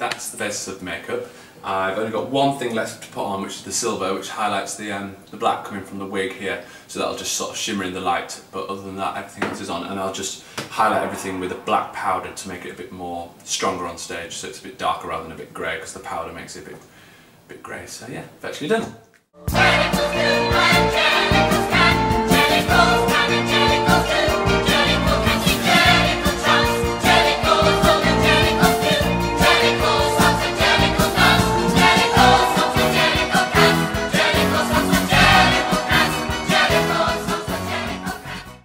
that's the basis of the makeup. I've only got one thing left to put on, which is the silver, which highlights the, um, the black coming from the wig here, so that'll just sort of shimmer in the light, but other than that, everything else is on, and I'll just highlight everything with a black powder to make it a bit more stronger on stage, so it's a bit darker rather than a bit grey, because the powder makes it a bit, bit grey, so yeah, virtually done.